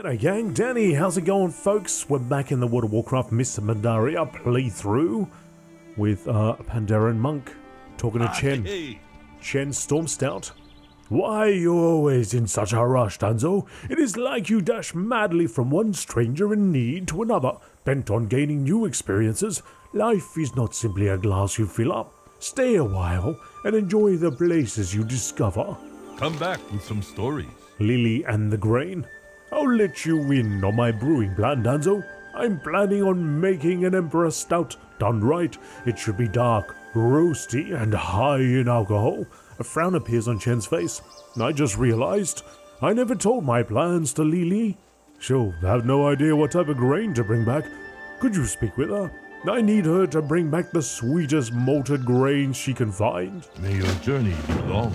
G'day gang, Danny, how's it going folks? We're back in the World of Warcraft Mists of Pandaria playthrough with uh, Pandaren Monk talking to Chen. Hey, Chen Stormstout. Why are you always in such a rush, Danzo? It is like you dash madly from one stranger in need to another, bent on gaining new experiences. Life is not simply a glass you fill up. Stay a while and enjoy the places you discover. come back with some stories. Lily and the Grain. I'll let you in on my brewing plan, Danzo. I'm planning on making an Emperor Stout. Done right, it should be dark, roasty, and high in alcohol. A frown appears on Chen's face. I just realized I never told my plans to Lily. She'll have no idea what type of grain to bring back. Could you speak with her? I need her to bring back the sweetest malted grain she can find. May your journey be long.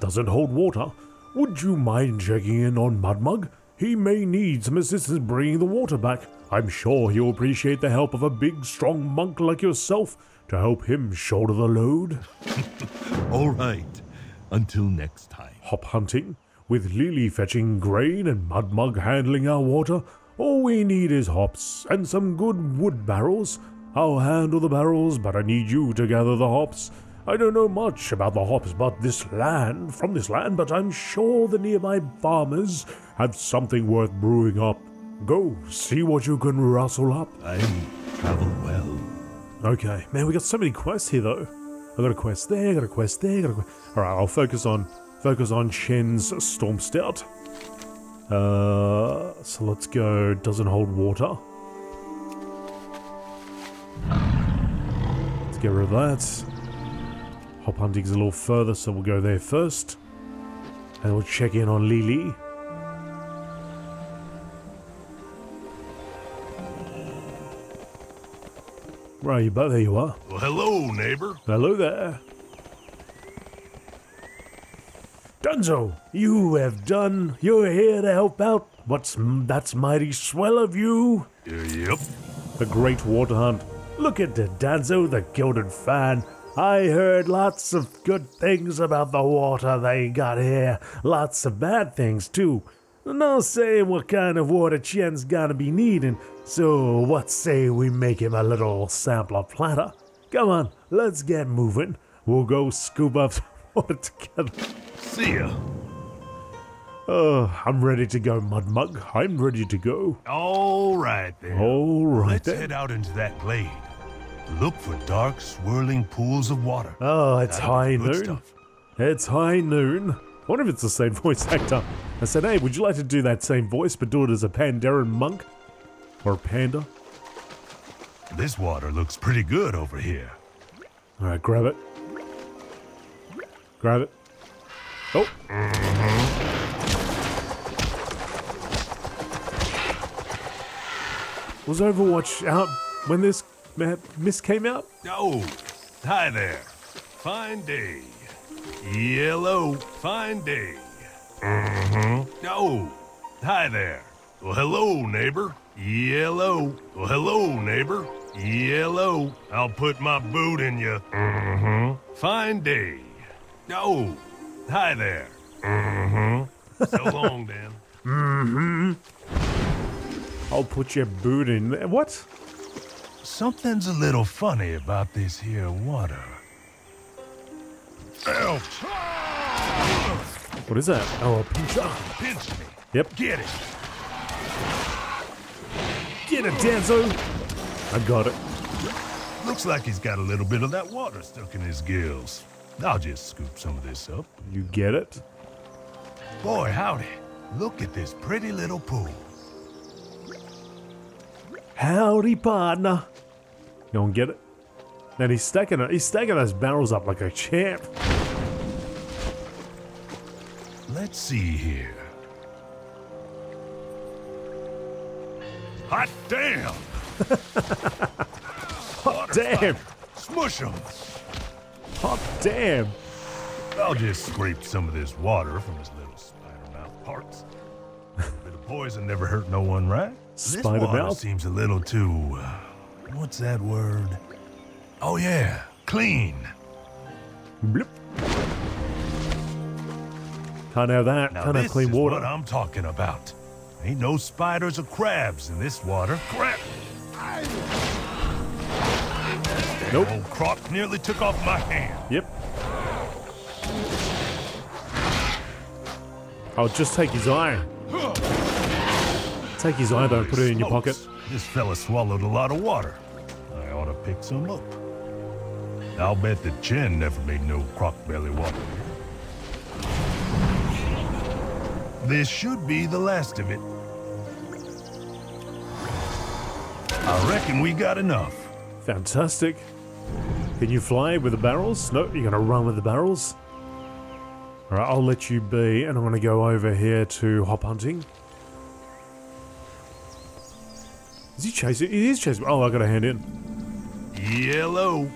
Doesn't hold water. Would you mind checking in on Mudmug? He may need some assistance bringing the water back. I'm sure he'll appreciate the help of a big, strong monk like yourself to help him shoulder the load. All right. Until next time. Hop hunting, with Lily fetching grain and Mudmug handling our water. All we need is hops and some good wood barrels. I'll handle the barrels, but I need you to gather the hops. I don't know much about the hops but this land, from this land, but I'm sure the nearby farmers have something worth brewing up. Go, see what you can rustle up. I travel well. Okay, man, we got so many quests here though. I got a quest there, got a quest there, got a quest. All right, I'll focus on focus on Chen's Storm Stout. Uh, so let's go. Doesn't hold water. Let's get rid of that. Hop hunting's a little further, so we'll go there first, and we'll check in on Lily. Where are you? But there you are. Well, hello, neighbor. Hello there. Danzo, you have done. You're here to help out. What's that's mighty swell of you. Yep. The Great Water Hunt. Look at the Danzo, the gilded fan. I heard lots of good things about the water they got here. Lots of bad things too. No saying what kind of water Chen's gonna be needing. So what say we make him a little sampler platter? Come on, let's get moving. We'll go scoop up some water together. See ya. Oh, I'm ready to go, Mudmug. I'm ready to go. All right then. All right Let's then. head out into that glade. Look for dark, swirling pools of water. Oh, it's That'll high noon. stuff. It's high noon. I wonder if it's the same voice actor. I said, hey, would you like to do that same voice but do it as a Pandaren monk? Or a panda? This water looks pretty good over here. Alright, grab it. Grab it. Oh! Mm-hmm. Was Overwatch out when this ma- mist came out? Oh, hi there. Fine day. Yellow, fine day. Mm-hmm. Oh, hi there. Well, hello, neighbor. Yellow. Well, hello, neighbor. Yellow. I'll put my boot in you. Mm-hmm. Fine day. Oh, hi there. Mm-hmm. So long, Dan. Mhm. I'll put your boot in. What? Something's a little funny about this here water. Ow! What is that? Oh, a pincher. Pinch me. Yep. Get it. Get it, Danzo! I got it. Looks like he's got a little bit of that water stuck in his gills. I'll just scoop some of this up. You get it? Boy, howdy. Look at this pretty little pool. Howdy, partner. You don't get it? And he's stacking. He's stacking those barrels up like a champ. Let's see here. Hot damn! Hot damn! Smush 'em. Hot damn! I'll just scrape some of this water from his little spider mouth parts. A bit of poison never hurt no one, right? this Spider water mouth? seems a little too. Uh, what's that word? Oh yeah, clean. Blip. Can't have that. Now Can't have clean water. what I'm talking about. Ain't no spiders or crabs in this water. Crap! Nope. Old croc nearly took off my hand. Yep. I'll just take his eye. Take his eye though, put it in your pocket. This fella swallowed a lot of water. I ought to pick some up. I'll bet the Chen never made no croc belly water. This should be the last of it. I reckon we got enough. Fantastic. Can you fly with the barrels? No, you're gonna run with the barrels. Alright, I'll let you be, and I'm gonna go over here to hop hunting. Is he chasing? He is chasing. Oh, I got a hand in. Yellow.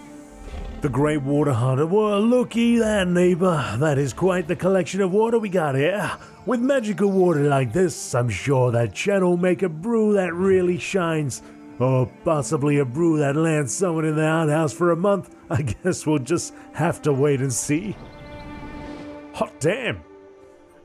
The Great Water Hunter. Well, looky there, neighbor. That is quite the collection of water we got here. With magical water like this, I'm sure that Chen will make a brew that really shines. Or possibly a brew that lands someone in the outhouse for a month. I guess we'll just have to wait and see. Hot damn.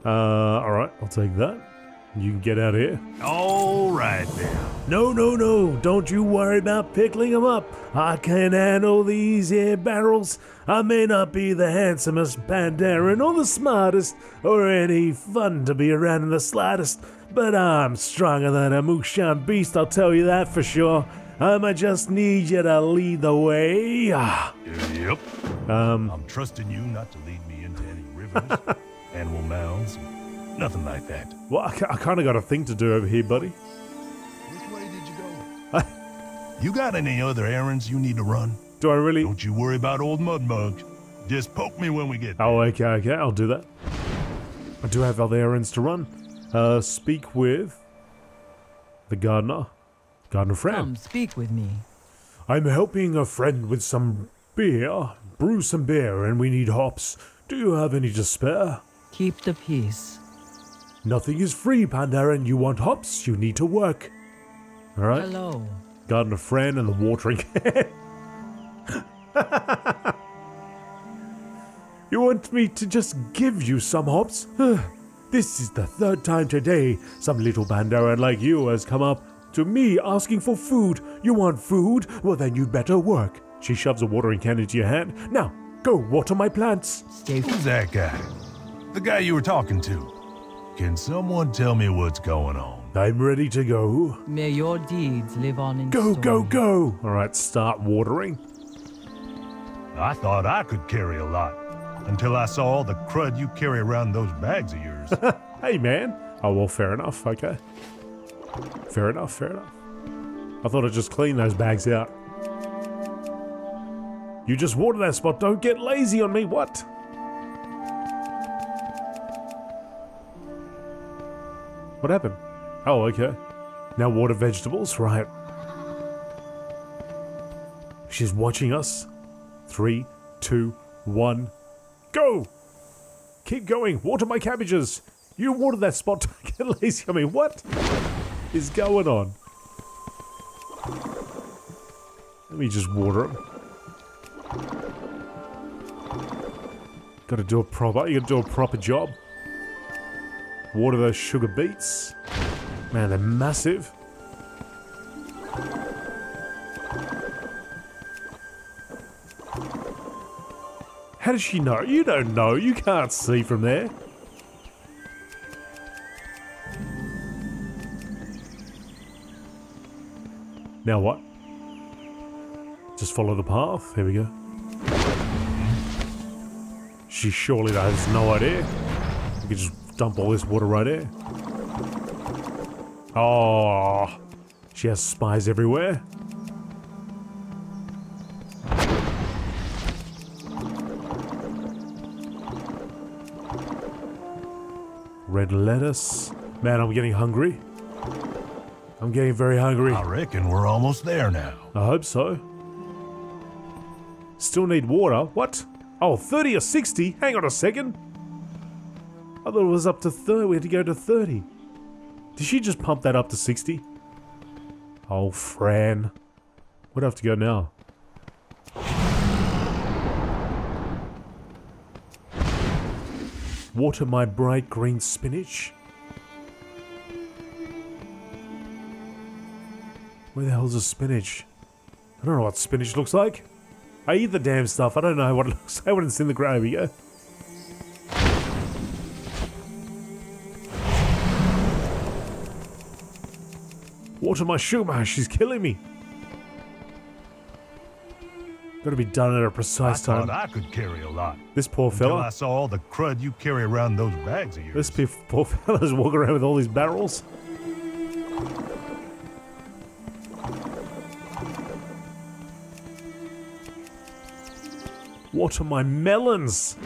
Uh, alright, I'll take that. You can get out of here. All right then. No, no, no, don't you worry about pickling them up. I can handle these here barrels. I may not be the handsomest Pandaren or the smartest or any fun to be around in the slightest, but I'm stronger than a Mushan beast, I'll tell you that for sure. I'ma just need you to lead the way. Yep. Um, I'm trusting you not to lead me into any rivers, animal mouths, nothing like that. well, I, I kind of got a thing to do over here, buddy. Which way did you go? you got any other errands you need to run? Do I really? Don't you worry about old Mudmug. Just poke me when we get there. Oh, okay, okay, I'll do that. I do have other errands to run. Uh, speak with the gardener, Gardener Fran. Come, speak with me. I'm helping a friend with some beer, brew some beer, and we need hops. Do you have any to spare? Keep the peace. Nothing is free, Pandaren. You want hops? You need to work. All right, Hello. Gardener Fran and the watering can. you want me to just give you some hops? this is the third time today some little Pandaren like you has come up to me asking for food. You want food? Well, then you'd better work. She shoves a watering can into your hand. Now, go water my plants. Stay Who's that guy? The guy you were talking to. Can someone tell me what's going on? I'm ready to go. May your deeds live on in Go, go, go. All right, start watering. I thought I could carry a lot until I saw all the crud you carry around those bags of yours. Hey, man. Oh, well, fair enough. Okay. Fair enough, fair enough. I thought I'd just clean those bags out. You just water that spot. Don't get lazy on me. What? What happened? Oh, okay. Now water vegetables, right. She's watching us. Three, two, one, go! Keep going. Water my cabbages. You water that spot. Lazy I mean, What is going on? Let me just water them. Got to do a proper. You got to do a proper job. Water those sugar beets. Man, they're massive. How does she know? You don't know. You can't see from there. Now what? Just follow the path. Here we go. She surely has no idea. We just dump all this water right here. Oh, she has spies everywhere. Red lettuce. Man, I'm getting hungry. I'm getting very hungry. I reckon we're almost there now. I hope so. Still need water? What? Oh, 30 or 60? Hang on a second. I thought it was up to 30. We had to go to 30. Did she just pump that up to 60? Oh, Fran. I have to go now? Water my bright green spinach. Where the hell's the spinach? I don't know what spinach looks like. I eat the damn stuff. I don't know what it looks like when it's in the gravy. Yeah. Water my shoe, man. she's killing me. Gotta be done at a precise thought time. I could carry a lot. This poor fella. I saw all the crud you carry around those bags of yours. This poor fella's walking around with all these barrels. Water my melons!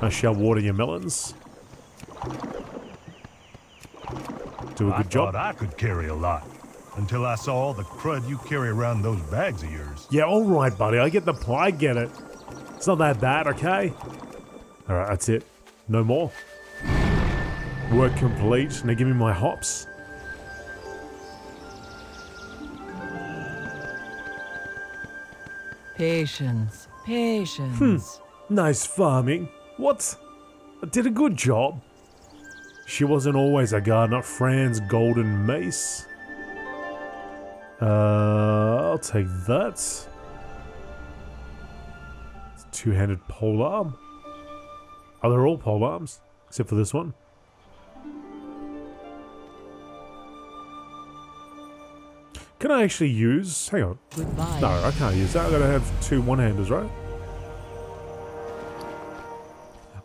I shall water your melons. Do a I good job. thought I could carry a lot. Until I saw all the crud you carry around those bags of yours. Yeah, all right, buddy. I get the point. I get it. It's not that bad, okay? All right, that's it. No more. Work complete. Now give me my hops. Patience, patience. Hmm. Nice farming. What? I did a good job. She wasn't always a gardener. Fran's golden mace. Uh, I'll take that. It's Two-handed pole arm. Are they all pole arms? Except for this one. Can I actually use... Hang on. Goodbye. No, I can't use that. I gotta have two one-handers, right?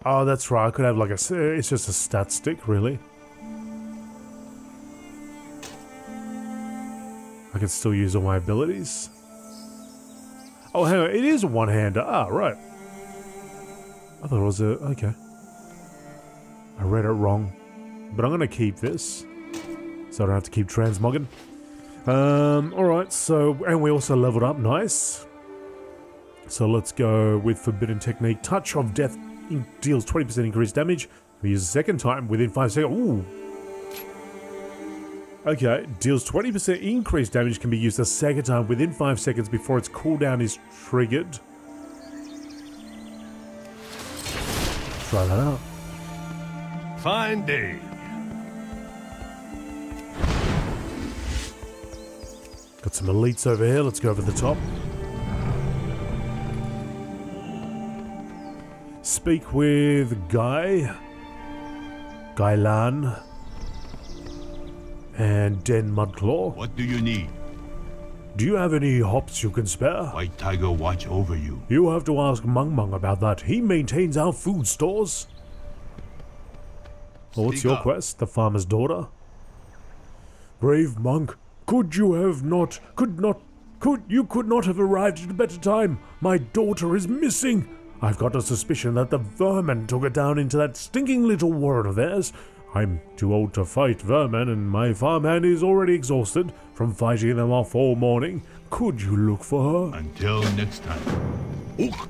Oh, that's right. I could have like a... It's just a stat stick, really. I can still use all my abilities. Oh, hang on. It is a one-hander. Ah, right. I thought it was a. Okay. I read it wrong, but I'm gonna keep this, so I don't have to keep transmogging. Um. All right. So, and we also leveled up. Nice. So let's go with Forbidden Technique. Touch of Death deals 20% increased damage. We use a second time within 5 seconds. Ooh. Okay, deals 20% increased damage can be used a second time within 5 seconds before its cooldown is triggered. Try that out. Fine day. Got some elites over here. Let's go over the top. Speak with Guy, Gai Lan, and Den Mudclaw. What do you need? Do you have any hops you can spare? White Tiger watch over you. You have to ask Mung Mung about that. He maintains our food stores. Well, what's Speak your up. quest? The farmer's daughter? Brave monk, could you have not, could not, could, you could not have arrived at a better time. My daughter is missing. I've got a suspicion that the vermin took her down into that stinking little warren of theirs. I'm too old to fight vermin, and my farmhand is already exhausted from fighting them off all morning. Could you look for her? Until next time. Ook!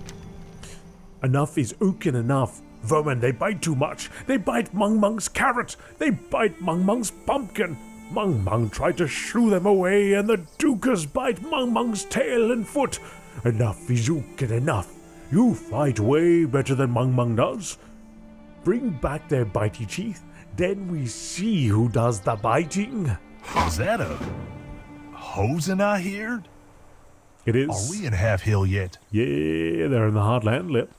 Enough is ookin enough. Vermin, they bite too much. They bite Mung Mung's carrot. They bite Mung Mung's pumpkin. Mung Mung tried to shoo them away, and the Dukas bite Mung Mung's tail and foot. Enough is ookin enough. You fight way better than Mung Mung does. Bring back their bitey teeth, then we see who does the biting. Is that a hozen I hear? It is. Are we in Halfhill yet? Yeah, they're in the Heartland lip.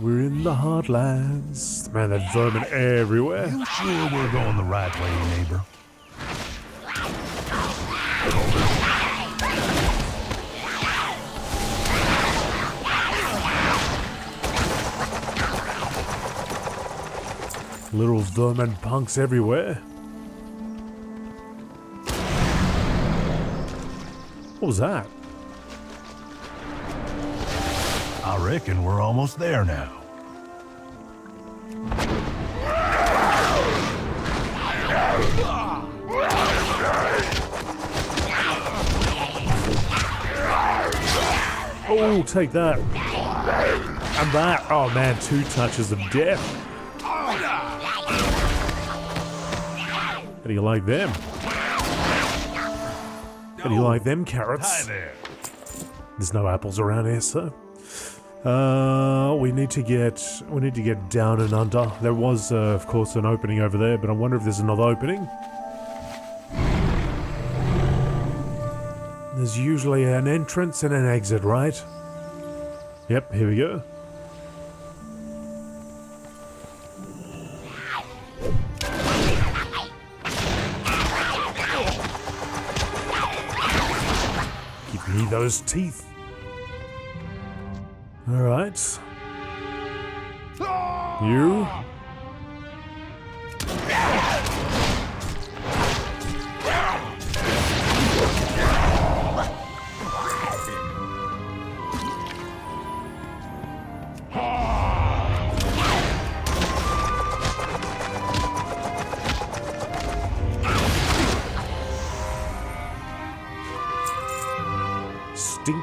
We're in the Heartlands. Man, there's vermin everywhere. You sure we're going the right way, neighbor? Little vermin punks everywhere. What was that? I reckon we're almost there now. Oh, take that. And that. Oh man, two touches of death. How do you like them? How do you like them carrots? There's no apples around here, so. Uh, we need to get we need to get down and under. There was, uh, of course, an opening over there, but I wonder if there's another opening. There's usually an entrance and an exit, right? Yep, here we go. Give me those teeth. All right. You.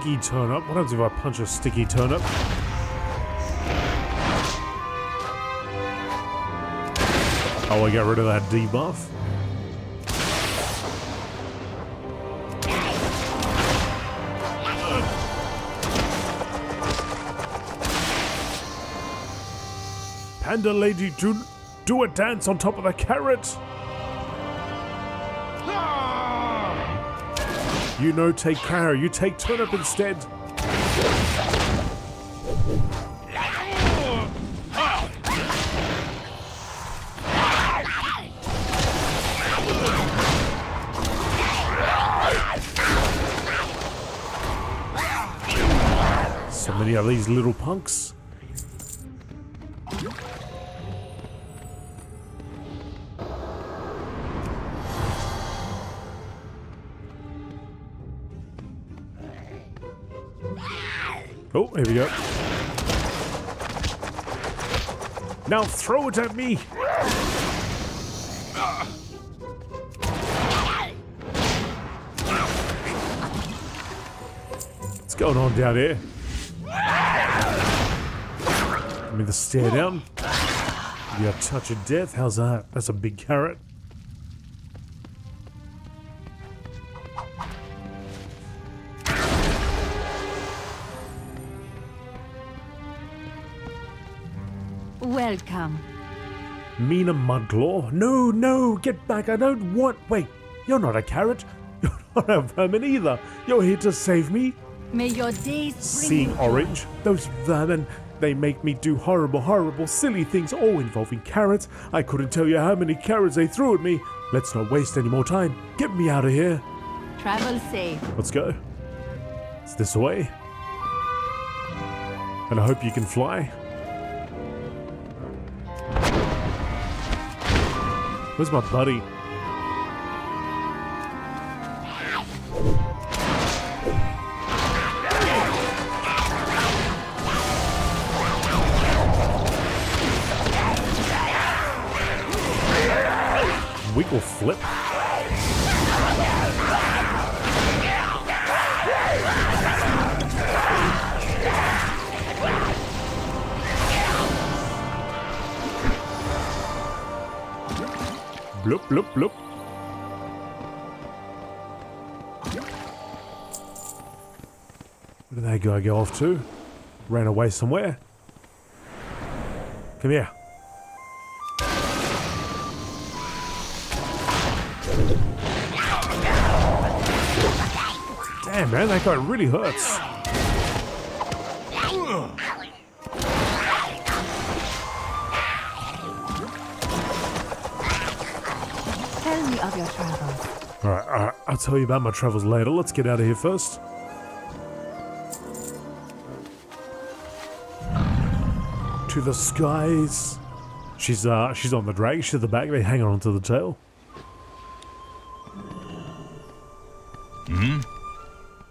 Stinky turnip. What happens if I punch a sticky turnip? Oh, I get rid of that debuff. Panda lady, do do a dance on top of the carrot. You know, take care. You take turnip instead. So many of these little punks. Oh, here we go. Now throw it at me! What's going on down here? Give me the stare down. You a touch of death. How's that? That's a big carrot. Mina Mudclaw? No, no, get back. I don't want. Wait, you're not a carrot. You're not a vermin either. You're here to save me. May your days bring Seeing orange, those vermin, they make me do horrible, horrible, silly things, all involving carrots. I couldn't tell you how many carrots they threw at me. Let's not waste any more time. Get me out of here. Travel safe. Let's go. It's this way. And I hope you can fly. Where's my buddy? Wiggle flip. Bloop, bloop. Where did that guy go off to? Ran away somewhere. Come here. Damn, man, that guy really hurts. I'll tell you about my travels later. Let's get out of here first. To the skies. She's uh she's on the drag, she's at the back, they hang on to the tail. Hmm?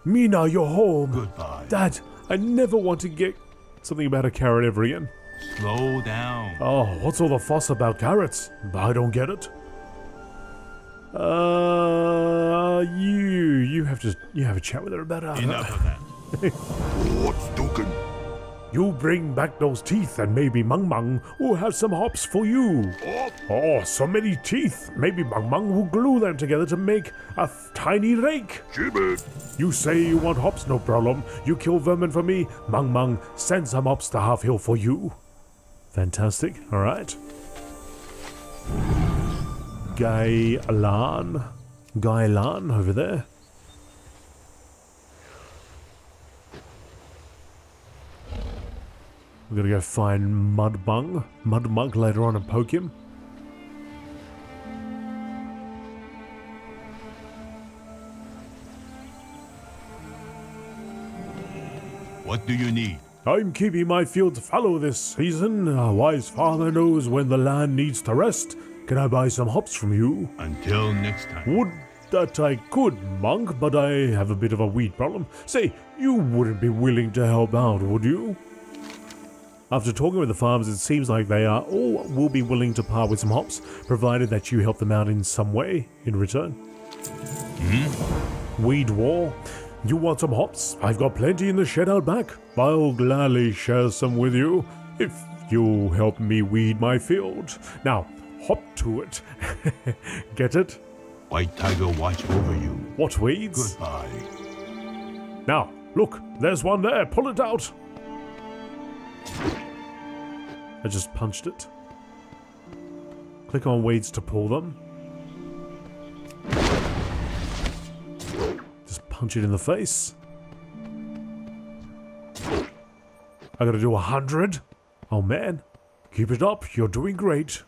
Mina, you're home. Goodbye. Dad, I never want to get something about a carrot ever again. Slow down. Oh, what's all the fuss about carrots? I don't get it. Uh, you you have to you have a chat with her about it. Enough of that. What's Dukin? You bring back those teeth, and maybe Mung Mung will have some hops for you. Oh, oh so many teeth. Maybe Mung Mung will glue them together to make a f- tiny rake. Jimmy! You say you want hops, no problem. You kill vermin for me. Mung Mung, send some hops to Halfhill for you. Fantastic. All right. Gai Lan. Gai Lan over there. We're gonna go find Mudbung, Mudmug later on and poke him. What do you need? I'm keeping my fields fallow this season. A wise father knows when the land needs to rest. Can I buy some hops from you? Until next time. Would that I could, monk, but I have a bit of a weed problem. Say, you wouldn't be willing to help out, would you? After talking with the farmers, it seems like they are all will be willing to part with some hops, provided that you help them out in some way in return. Hmm? Weed war. You want some hops? I've got plenty in the shed out back. I'll gladly share some with you if you help me weed my field. Now, hop to it. Get it? White Tiger watch over you. What weeds? Goodbye. Now, look, there's one there. Pull it out. I just punched it. Click on weeds to pull them. Just punch it in the face. I gotta do a hundred. Oh man, keep it up. You're doing great.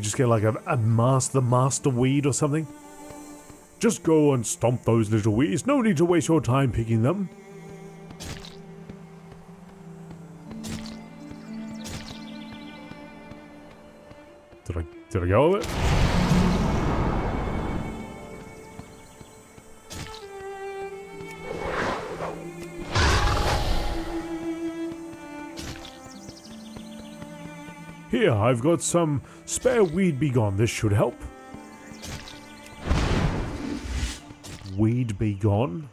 Just get like a, a master master weed or something? Just go and stomp those little weeds. No need to waste your time picking them. Did I did I go with it? Here, I've got some spare weed be gone. This should help. Weed be gone.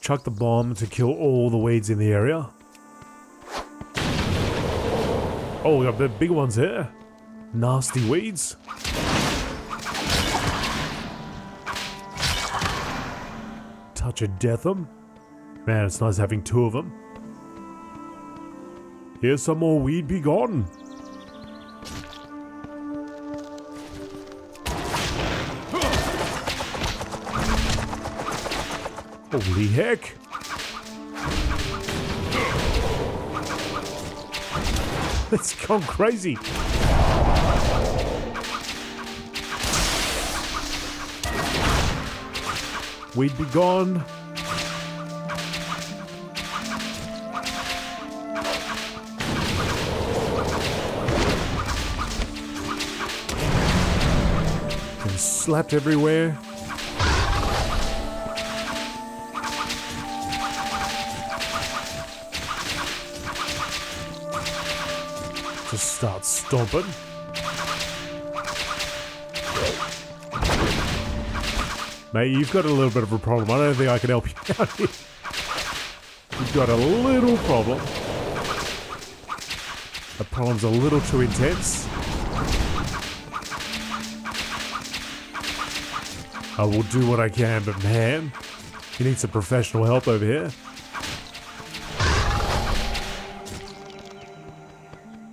Chuck the bomb to kill all the weeds in the area. Oh, we got the big ones here. Nasty weeds. Touch of. Man, it's nice having two of them. Here's some more weed be gone. Holy heck. It's gone crazy. We'd be gone. And slapped everywhere. Just start stomping. Mate, you've got a little bit of a problem. I don't think I can help you out here. You've got a little problem. The problem's a little too intense. I will do what I can, but man, you need some professional help over here.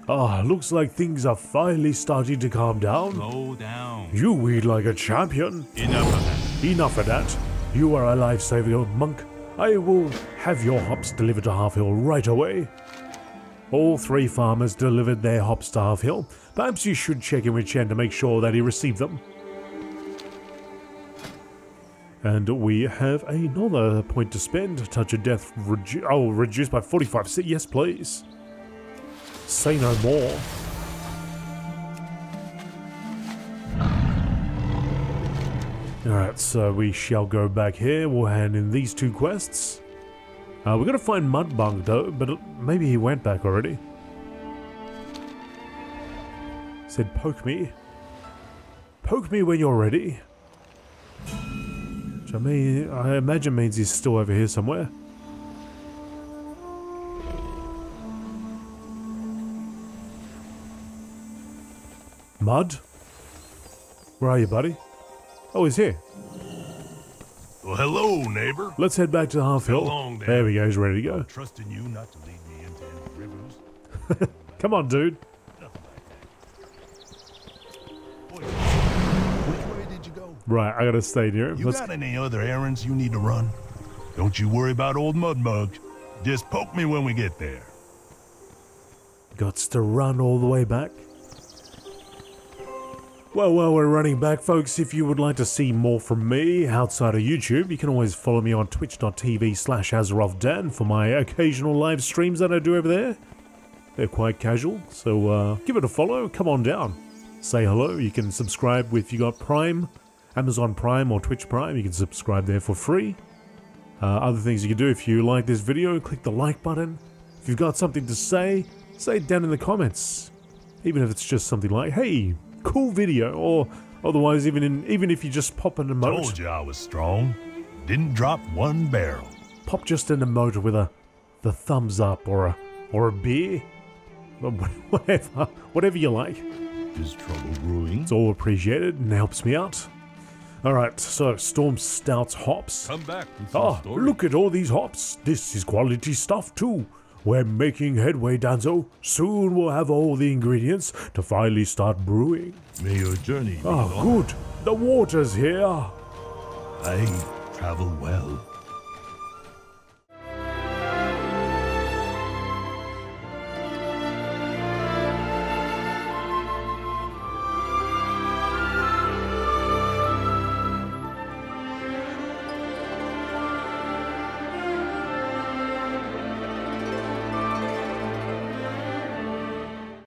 Ah, looks like things are finally starting to calm down. Slow down. You weed like a champion. Enough of that. Enough of that. You are a lifesaver, monk. I will have your hops delivered to Halfhill right away. All three farmers delivered their hops to Halfhill. Perhaps you should check in with Chen to make sure that he received them. And we have another point to spend. Touch of death. Redu- oh, reduced by 45%. Yes, please. Say no more. Alright, so we shall go back here. We'll hand in these two quests. Uh, we're gonna find Mudbug though, but maybe he went back already. Said poke me. Poke me when you're ready. Which I mean, I imagine means he's still over here somewhere. Mud? Where are you, buddy? Oh, he's here. Well, hello, neighbor. Let's head back to Halfhill. long, There we go, he's ready to go. Trusting you not to lead me into any rivers. Come on, dude. Boy, which way did you go? Right, I gotta stay near him. You Let's got any other errands you need to run? Don't you worry about old Mudmug. Just poke me when we get there. Gots to run all the way back. Well, while we're running back, folks, if you would like to see more from me outside of YouTube, you can always follow me on twitch.tv slash AzerothDan for my occasional live streams that I do over there. They're quite casual, so uh, give it a follow, come on down. Say hello, you can subscribe if you got Prime, Amazon Prime or Twitch Prime, you can subscribe there for free. Uh, other things you can do if you like this video, click the like button. If you've got something to say, say it down in the comments. Even if it's just something like, hey, cool video, or otherwise even in even if you just pop an emote, Told you I was strong. Didn't drop one barrel. pop just an emote with a the thumbs up or a or a beer. Whatever. Whatever you like. Is trouble brewing? It's all appreciated and helps me out. Alright, so Stormstout's hops. Come back Ah, story. look at all these hops. This is quality stuff too. We're making headway, Danzo. Soon we'll have all the ingredients to finally start brewing. May your journey be Ah, long. good. The water's here. I travel well.